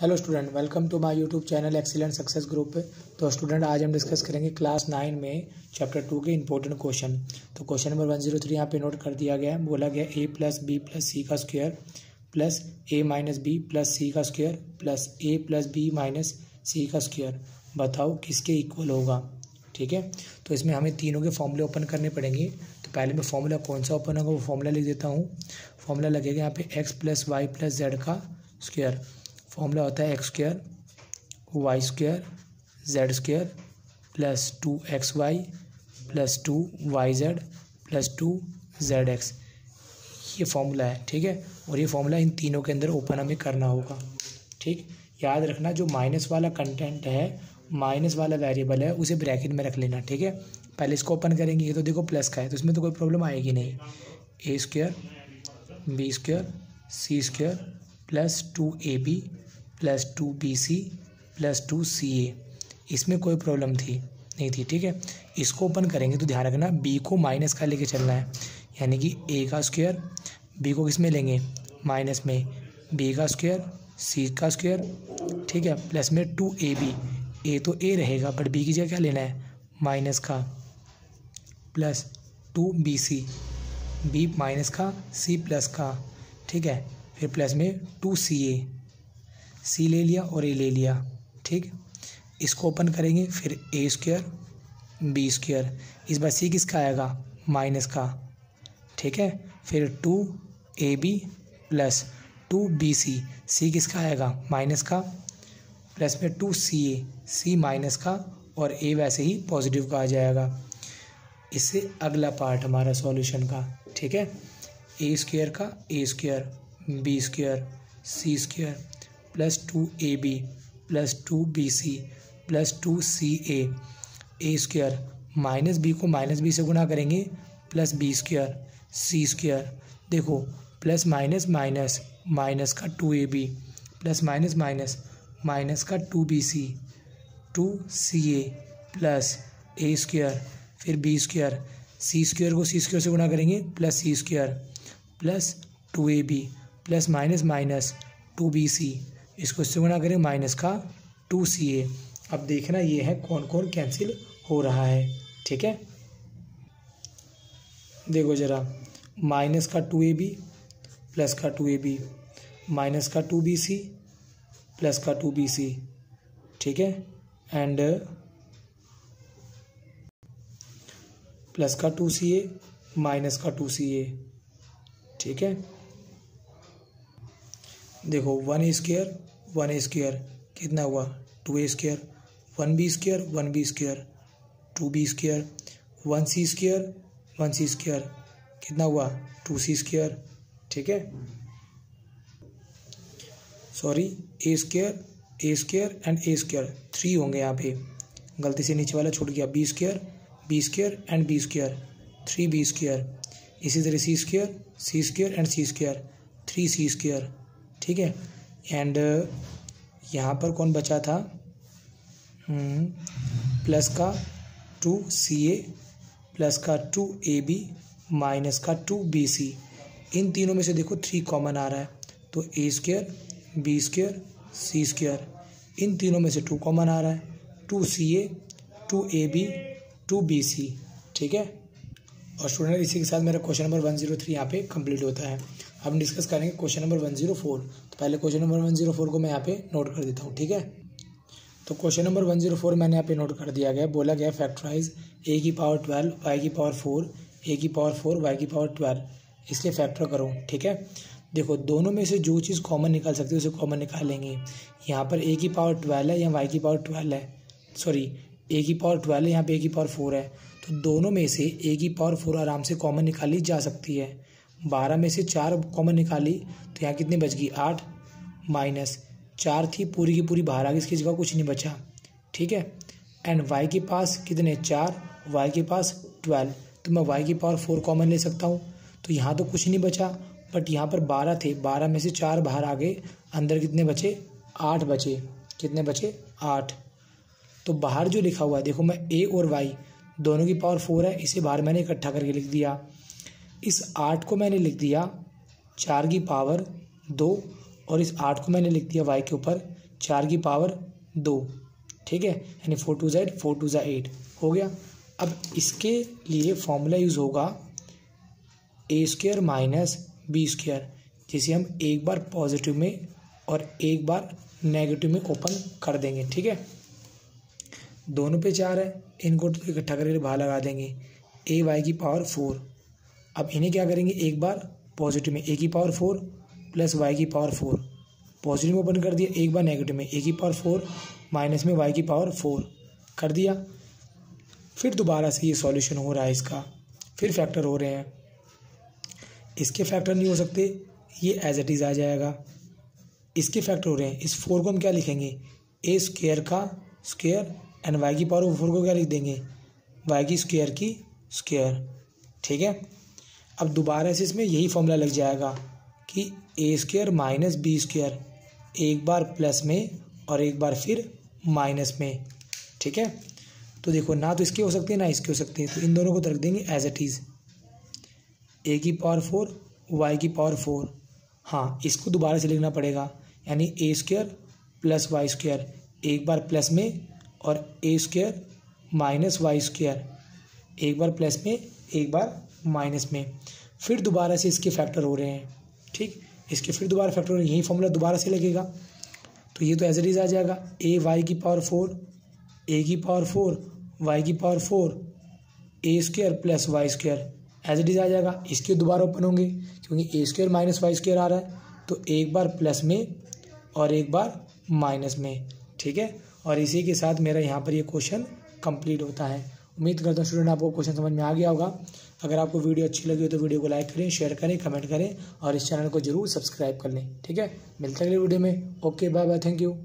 Hello student welcome to my YouTube channel excellent success group तो student आज हम discuss करेंगे क्लास नाइन में चैप्टर टू के इंपॉर्टेंट क्वेश्चन तो question number one zero three यहाँ पे नोट कर दिया गया है। बोला गया A plus B plus C का square plus A minus B plus C का square plus A plus B minus C का स्क्वायर बताओ किसके इक्वल होगा? ठीक है? तो इसमें हमें तीनों के फॉर्मूले ओपन करने पड़ेंगे। तो पहले मैं फॉर्मूला कौन सा ओपन होगा वो फॉर्मूला लिख देता हूँ। फॉर्मूला लगेगा यहाँ पे X plus Y plus Z का स्क्वायर फॉर्मूला होता है X square Y square Z square plus two X Y, plus two Y Z, plus two Z X. ये फॉर्मूला है, ठीक है? और ये फॉर्मूला इन तीनों के अंदर ओपन हमें करना होगा, ठीक? याद रखना, जो माइनस वाला कंटेंट है, माइनस वाला वेरिएबल है, उसे ब्रैकेट में रख लेना, ठीक है? पहले इसको ओपन करेंगे, ये तो देखो प्लस का है तो इसमें तो कोई प्रॉब्लम आएगी नहीं। A square B square C square plus two A B, plus two B C, plus two C A. इसमें कोई प्रॉब्लम थी? नहीं थी, ठीक है? इसको ओपन करेंगे तो ध्यान रखना बी को माइनस का लेके चलना है। यानी कि ए का स्क्वायर बी को किसमें लेंगे? माइनस में। बी का स्क्वायर सी का स्क्वायर ठीक है? प्लस में टू ए बी ए तो ए रहेगा बट बी की जगह क्या लेना है? माइनस का। Plus two B C B minus का सी प्लस का। ठीक है? फिर प्लस में टू सी ए सी ले लिया और ए ले लिया, ठीक? इसको ओपन करेंगे, फिर ए स्क्र बी स्क्र इस बार सी किसका आएगा? माइनस का, ठीक है? फिर two A B plus two B C C किसका आएगा? माइनस का। प्लस में to C A C minus का और ए वैसे ही पॉजिटिव का आ जाएगा। इससे अगला पार्ट हमारा सॉल्यूशन का, ठीक है? ए स्क्र का A square B square C square plus two A B, plus two B C, plus two C A. A minus B को माइनस बी से गुना करेंगे, plus B square C square देखो, plus minus minus minus का two A B, plus minus minus minus का two B C, two C A, plus A square फिर B square सी square को C square से गुना करेंगे, plus C square plus two A B plus minus minus two B C. इसको इससे गुना करें minus का टू सी ए। अब देखना ये है कौन कौन कैंसिल हो रहा है, ठीक है? देखो ज़रा, माइनस का टू ए बी, प्लस का टू ए बी, माइनस का टू बी सी, प्लस का टू बी सी, ठीक है? एंड प्लस का टू सी ए, माइनस का टू सी ए, ठीक है? देखो one A square one A square कितना हुआ? Two A square one B square one B square two B square one C square one C square कितना हुआ? टू सी स्क्र ठीक है? Sorry A square A square and A square three होंगे यहाँ पे। गलती से नीचे वाला छूट गया। B square B square and B square three B square इसी तरह C square C square and C square three C square ठीक है? एंड यहाँ पर कौन बचा था? प्लस हम्म, का टू सी ए प्लस का टू ए बी माइनस का टू बी सी इन तीनों में से देखो थ्री कॉमन आ रहा है। तो A square B square C square इन तीनों में से टू कॉमन आ रहा है। Two C A two A B two B C ठीक है? और स्टूडेंट इसी के साथ मेरा question number one zero three यहाँ पे कंप्लीट होता है। हम डिस्कस करेंगे question number one zero four तो पहले question number one zero four को मैं यहाँ पे नोट कर देता हूँ, ठीक है? तो question number one zero four मैंने यहाँ पे नोट कर दिया गया, बोला गया फैक्टराइज ए की पावर ट्वेल्व वाई की पावर फोर ए की पावर फोर वाई की पावर ट्वेल्व इसलिए फैक्टर करो, ठीक है? देखो, दोनों में से जो चीज़ कॉमन निकाल सकती है, उसे कॉमन निकालेंगे। यहाँ पर ए की पावर ट्वेल्व है या वाई की पावर ट्वेल्व है? सॉरी ए की पावर ट्वेल्व है यहाँ पे ए की पावर फोर है? तो दोनों में से ए की पावर फोर आराम से कॉमन निकाली जा सकती है। बारह में से चार कॉमन निकाली तो यहाँ कितनी बच गई? आठ माइनस चार थी, पूरी की पूरी बाहर आ गई इसकी जगह कुछ नहीं बचा। ठीक है? एंड वाई के पास कितने? चार। वाई के पास ट्वेल्व तो मैं वाई की पावर फोर कॉमन ले सकता हूँ। तो यहाँ तो कुछ नहीं बचा बट यहाँ पर बारह थे। बारह में से चार बाहर आ गए। अंदर कितने बचे? आठ बचे। कितने बचे? आठ। तो बाहर जो लिखा हुआ है, देखो मैं ए और वाई दोनों की पावर फोर है, इसे बाहर मैंने इकट्ठा करके लिख दिया। इस आठ को मैंने लिख दिया चार की पावर दो, और इस आठ को मैंने लिख दिया वाई के ऊपर चार की पावर दो। ठीक है? यानी फोर टू ज़ा फोर टू ज़ा एट हो गया? अब इसके लिए फॉर्मूला यूज़ होगा A square minus B square जिसे हम एक बार पॉजिटिव में और एक बार नेगेटिव में ओपन कर देंगे। ठीक है? दोनों पे चार है, इनको तो इकट्ठा करके बाहर लगा देंगे। ए वाई की पावर फोर अब इन्हें क्या करेंगे? एक बार पॉजिटिव में ए की पावर फोर प्लस वाई की पावर फोर पॉजिटिव में ओपन कर दिया, एक बार नेगेटिव में ए की पावर फोर माइनस में वाई की पावर फोर कर दिया। फिर दोबारा से ये सॉल्यूशन हो रहा है इसका। फिर फैक्टर हो रहे हैं। इसके फैक्टर नहीं हो सकते, ये एज इट इज़ आ जाएगा। इसके फैक्टर हो रहे हैं। इस फोर को हम क्या लिखेंगे? ए स्क्वेयर का स्क्वेयर एंड वाई की पावर फोर को क्या लिख देंगे? वाई की स्क्वेयर की स्क्वेयर ठीक है? अब दोबारा से इसमें यही फॉर्मूला लग जाएगा कि A square minus B square एक बार प्लस में और एक बार फिर माइनस में, ठीक है? तो देखो, ना तो इसके हो सकते हैं, ना इसके हो सकते हैं। तो इन दोनों को रख देंगे एज इट इज़ ए की पावर फोर वाई की पावर फोर हाँ इसको दोबारा से लिखना पड़ेगा। यानी A square plus Y square एक बार प्लस में और A square minus Y square एक बार प्लस में एक बार माइनस में। फिर दोबारा से इसके फैक्टर हो रहे हैं, ठीक? इसके फिर दोबारा फैक्टर हो रहे हैं, यही फॉर्मूला दोबारा से लगेगा। तो ये तो एज इज़ आ जाएगा। ए वाई की पावर फोर ए की पावर फोर वाई की power four A square plus Y square as is आ जाएगा। इसके दोबारा ओपन होंगे, क्योंकि A square minus Y square आ रहा है। तो एक बार प्लस में और एक बार माइनस में, ठीक है? और इसी के साथ मेरा यहाँ पर ये क्वेश्चन कंप्लीट होता है। उम्मीद करता हूँ स्टूडेंट आपको क्वेश्चन समझ में आ गया होगा। अगर आपको वीडियो अच्छी लगी हो तो वीडियो को लाइक करें शेयर करें कमेंट करें और इस चैनल को ज़रूर सब्सक्राइब कर लें। ठीक है? मिलते हैं अगले वीडियो में। Okay bye bye thank you